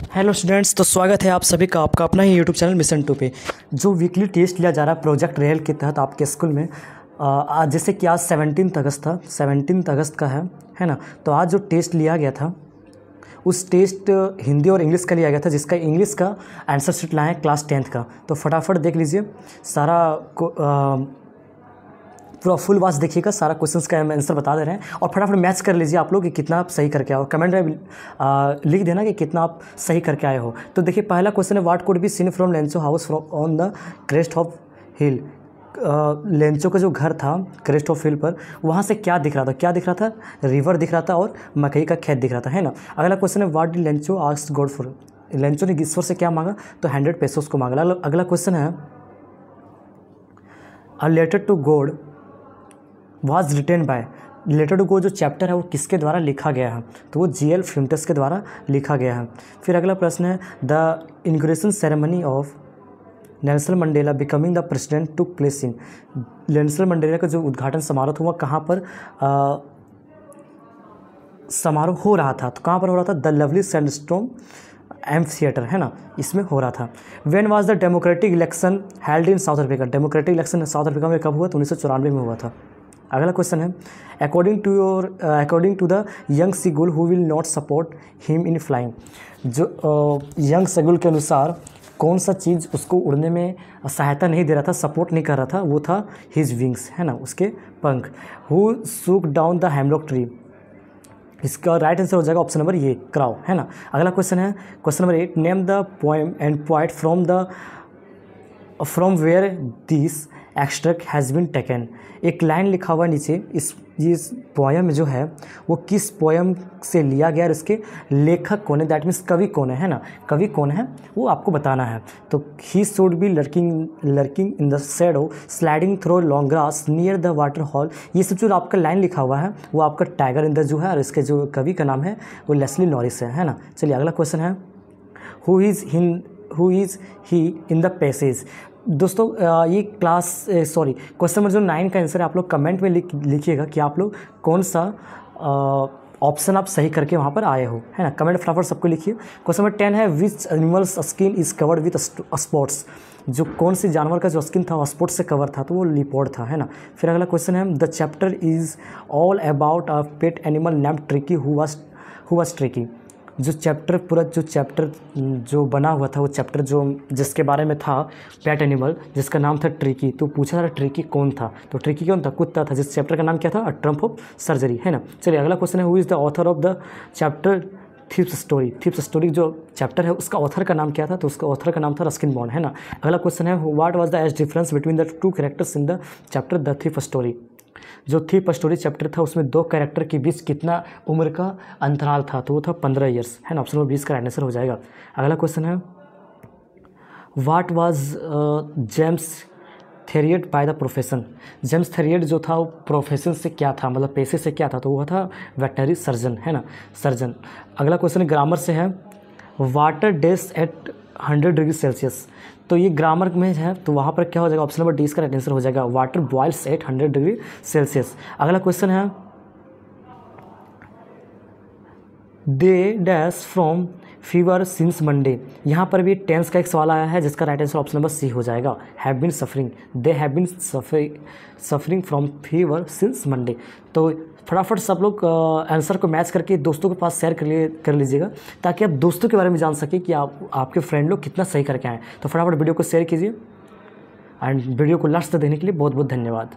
Hello students तो स्वागत है आप सभी का आपका अपना ही यूट्यूब चैनल मिशन टू पे, जो वीकली टेस्ट लिया जा रहा है प्रोजेक्ट रेल के तहत आपके स्कूल में। आज जैसे कि आज सेवनटीन अगस्त था सेवनटीन अगस्त का है है ना? तो आज जो टेस्ट लिया गया था, उस टेस्ट हिंदी और इंग्लिश का लिया गया था, जिसका इंग्लिश का आंसर शीट लाए क्लास टेंथ का। तो फटाफट देख लीजिए, सारा को पूरा फुल वाच देखिएगा, सारा क्वेश्चंस का हम आंसर बता दे रहे हैं। और फटाफट मैच कर लीजिए आप लोग कि कितना आप सही करके आओ कमेंट में लिख देना कि कितना आप सही करके आए हो। तो देखिए, पहला क्वेश्चन है what could be seen from Lencho's house from on the crest of hill Lencho का जो घर था क्रेस्ट ऑफ़ हिल पर, वहाँ से क्या दिख रहा था? क्या दिख रहा था? रिवर दिख रहा था और मकई का खेत दिख रहा था, है ना? अगला क्वेश्चन है what did Lencho asked God for Lencho ने ईश्वर से क्या मांगा? तो हंड्रेड पेसोस को मांगा। अगला क्वेश्चन है letter to God was written by letter to God जो चैप्टर है वो किसके द्वारा लिखा गया है? तो वो जी एल फिल्मटस के द्वारा लिखा गया है। फिर अगला प्रश्न है the inauguration ceremony of Nelson Mandela becoming the president took place in Nelson Mandela का जो उद्घाटन समारोह था वह कहाँ पर समारोह हो रहा था? तो कहाँ पर हो रहा था? The lovely sandstone amphitheatre है ना? इसमें हो रहा था। When was the democratic election held in South Africa democratic election South Africa में कब हुआ? तो उन्नीस सौ चौरानवे में हुआ था। अगला क्वेश्चन है according to your according to the young seagull who will not support him in flying जो यंग uh, सेगुल के अनुसार कौन सा चीज़ उसको उड़ने में सहायता नहीं दे रहा था सपोर्ट नहीं कर रहा था वो था हिज विंग्स है ना उसके पंख। Who shook down the hemlock tree इसका राइट आंसर हो जाएगा ऑप्शन नंबर ये क्राउ है ना। अगला क्वेश्चन है question number eight name the poem and point from the from where this extract has been taken एक लाइन लिखा हुआ नीचे, इस इस पोयम जो है, वो किस पोयम से लिया गया और इसके लेखक कौन है? दैट मीन्स कवि कौन है ना? कवि कौन है? वो आपको बताना है। तो he should be lurking lurking in the shadow sliding through long grass near the water hole ये सब जो आपका लाइन लिखा हुआ है, वो आपका टाइगर इन द जो है और इसके जो कवि का नाम है, वो लेस्ली नॉरिस है है ना? चलिए अगला क्वेश्चन है। Who is him who is he in the passage दोस्तों ये क्लास सॉरी क्वेश्चन नंबर जो नाइन का आंसर है, आप लोग कमेंट में लिखिएगा कि आप लोग कौन सा ऑप्शन आप सही करके वहाँ पर आए हो, है ना? कमेंट फटाफट सबको लिखिए। क्वेश्चन नंबर टेन है which animal's skin is covered with spots जो कौन सी जानवर का जो स्किन था स्पोर्ट्स से कवर था तो वो लिपोर्ड था, है ना? फिर अगला क्वेश्चन है the chapter is all about a pet animal name Tricky who was who was Tricky जो चैप्टर पूरा जो चैप्टर जो बना हुआ था, वो चैप्टर जो जिसके बारे में था पैट एनिमल जिसका नाम था ट्रिकी तो पूछा था ट्रिकी कौन था? तो ट्रिकी कौन था? कुत्ता था। जिस चैप्टर का नाम क्या था? ट्रंप ऑफ़ सर्जरी है ना? चलिए, अगला क्वेश्चन है who is the author of the chapter thief's story thief's story जो चैप्टर है, उसका ऑथर का नाम क्या था? तो उसका ऑथर का नाम था रस्किन बॉन्ड है ना? अगला क्वेश्चन है what was the age difference between the two characters in the chapter the thief story जो थी स्टोरी चैप्टर था, उसमें दो कैरेक्टर के बीच कितना उम्र का अंतराल था तो वो था पंद्रह ईयर्स है ना? ऑप्शन नंबर बीस का आंसर हो जाएगा. अगला क्वेश्चन है what was James Herriot by the profession James Herriot जो था, वो प्रोफेशन से क्या था? मतलब पैसे से क्या था? तो वह था वेटनरी सर्जन है ना? सर्जन अगला क्वेश्चन ग्रामर से है water does at hundred degree Celsius. तो ये ग्रामर में है तो वहाँ पर क्या हो जाएगा? ऑप्शन नंबर डी इसका आंसर हो जाएगा। Water boils at hundred degree Celsius अगला क्वेश्चन है। They dash from fever since Monday. यहाँ पर भी टेंस का एक सवाल आया है, जिसका right answer option number C हो जाएगा। Have been suffering they have been suffering from fever since Monday तो फटाफट सब लोग आंसर को मैच करके दोस्तों के पास शेयर कर लिए, कर लीजिएगा, ताकि आप दोस्तों के बारे में जान सकें कि आप, आपके फ्रेंड लोग कितना सही करके आए तो फटाफट वीडियो को शेयर कीजिए। एंड वीडियो को लास्ट तक देखने के लिए बहुत बहुत धन्यवाद।